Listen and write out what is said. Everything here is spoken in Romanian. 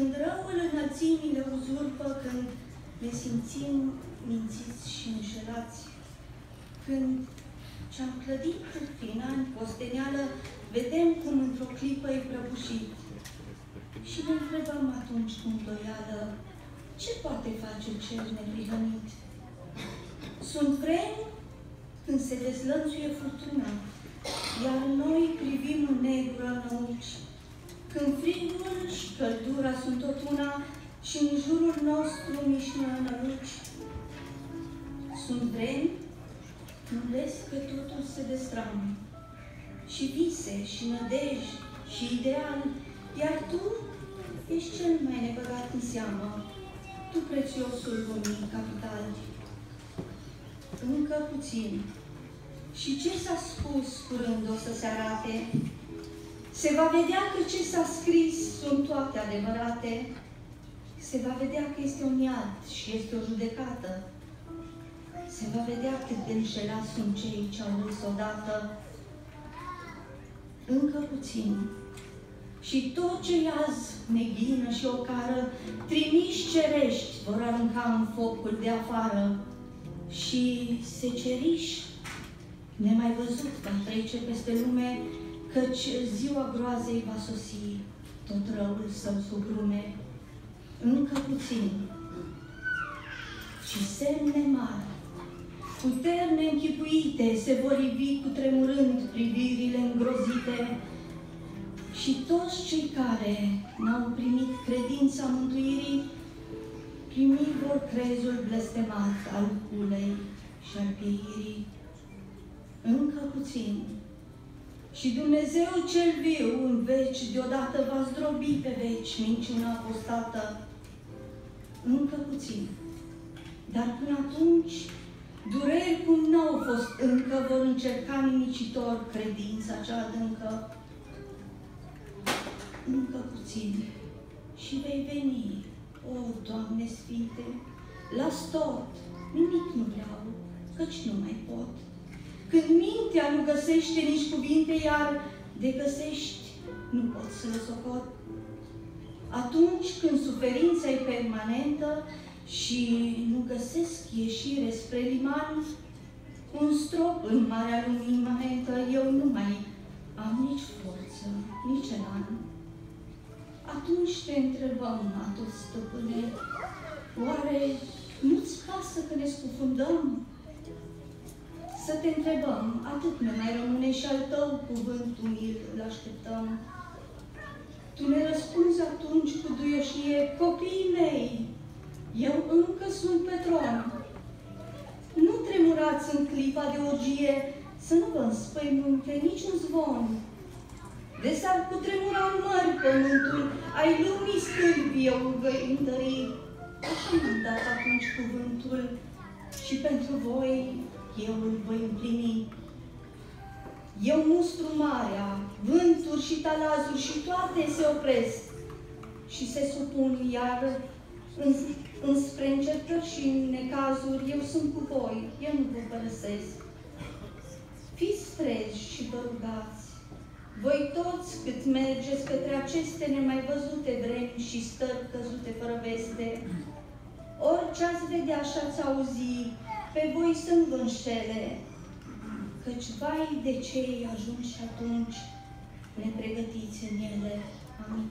când răul înălțimile uzurpă, când ne simțim mințiți și înșelați, când ce-am clădit prin ani posteneală, vedem cum într-o clipă e prăbușit. Și ne întrebăm atunci cu îndoială, ce poate face cer neprihănit? Sunt vremi când se dezlănțuie furtuna, iar noi privim în negru înăuci, când frigul și căldura sunt tot una și în jurul nostru mișnă năluci. Sunt vremi când vezi că totul se destramă, și vise, și nădejde, și ideal, iar tu ești cel mai nebăgat în seamă, tu prețiosul lumii capital. Încă puțin. Și ce s-a spus curând o să se arate? Se va vedea că ce s-a scris sunt toate adevărate. Se va vedea că este un iad și este o judecată. Se va vedea cât de înșelați sunt cei ce au râs odată. Încă puțin. Și tot ce azi neghină și ocară, trimiși cerești vor arunca în focul de afară. Și seceriși nemai văzut va trece peste lume, căci ziua groazei va sosi, tot răul său subrume, încă puțin. Și semne mari, puterne închipuite, se vor ivi cu tremurând privirile îngrozite, și toți cei care n-au primit credința mântuirii, primi vor crezul blestemat al culei și al pieirii. Încă puțin. Și Dumnezeu cel viu în veci deodată va zdrobi pe veci minciuna apostată. Încă puțin. Dar până atunci, dureri cum n-au fost încă, vor încerca nimicitor credința cea adâncă încă puțin și vei veni, o, Doamne Sfinte, la tot, nimic nu vreau, căci nu mai pot. Când mintea nu găsește nici cuvinte, iar de găsești nu pot să le socot. Atunci când suferința e permanentă și nu găsesc ieșire spre liman, un strop în marea lumii imanentă, eu nu mai am nici forță, nici elan. Atunci te întrebăm, atot stăpâne, oare nu-ți pasă că ne scufundăm? Să te întrebăm, atât ne mai rămâne și al tău cuvânt umil îl așteptăm. Tu ne răspunzi atunci cu duioșie, copiii mei, eu încă sunt pe tron. Nu tremurați în clipa de orgie, să nu vă înspăimânte niciun zvon. De s-ar cutremura în mări pământul, ai lumii stâlpi eu vei întări. Așa mi-am dat atunci cuvântul și pentru voi eu îl voi împlini. Eu mustru marea, vânturi și talazuri și toate se opresc și se supun, iar în, înspre încercări și în necazuri, eu sunt cu voi, eu nu vă părăsesc. Fiți treji și vă rugați, voi toți cât mergeți către aceste nemai văzute vremi și stări căzute fără veste, orice ați vedea și ați auzi, pe voi să nu vă înșele, căci vai de cei ajunși atunci nepregătiți în ele. Amin.